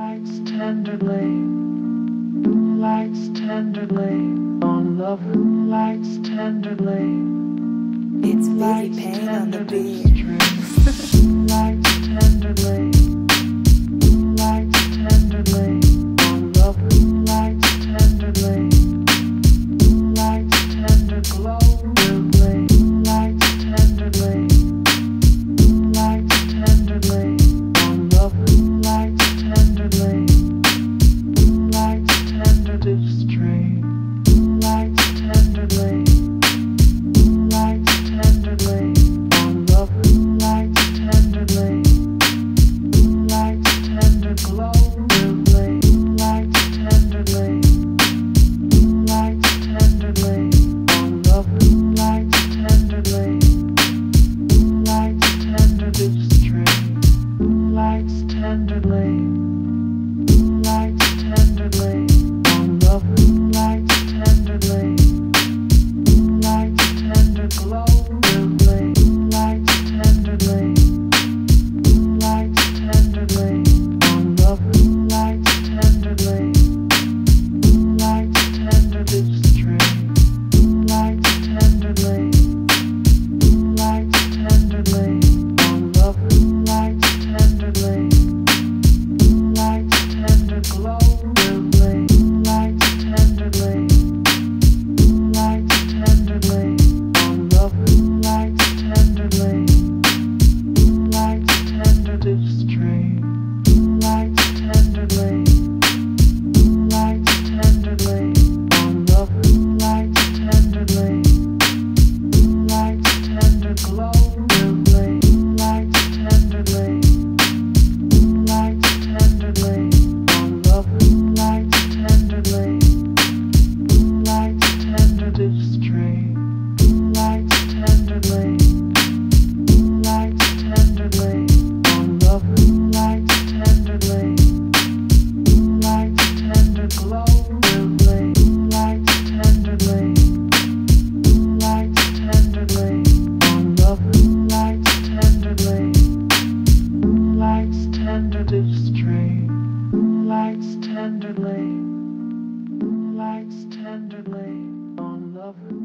moonlights tenderly, moonlights tenderly, on love moonlights tenderly. It's Biggie Pain on the beat. tentative string lights tenderly, lights tenderly on lovers.